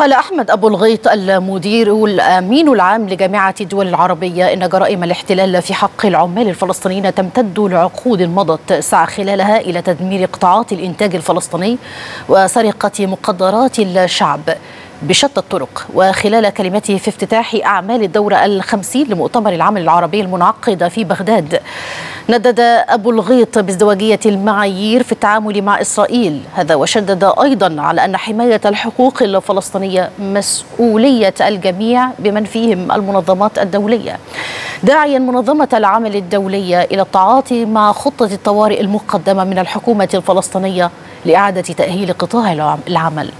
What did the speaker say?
قال أحمد أبو الغيط المدير الأمين العام لجامعة الدول العربية إن جرائم الاحتلال في حق العمال الفلسطينيين تمتد لعقود مضت سعى خلالها إلى تدمير قطاعات الإنتاج الفلسطيني وسرقة مقدرات الشعب. بشتى الطرق. وخلال كلمته في افتتاح أعمال الدورة الخمسين لمؤتمر العمل العربي المنعقد في بغداد ندد أبو الغيط بازدواجية المعايير في التعامل مع إسرائيل. هذا وشدد أيضا على أن حماية الحقوق الفلسطينية مسؤولية الجميع بمن فيهم المنظمات الدولية. داعيا منظمة العمل الدولية إلى التعاطي مع خطة الطوارئ المقدمة من الحكومة الفلسطينية لإعادة تأهيل قطاع العمل.